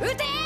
撃て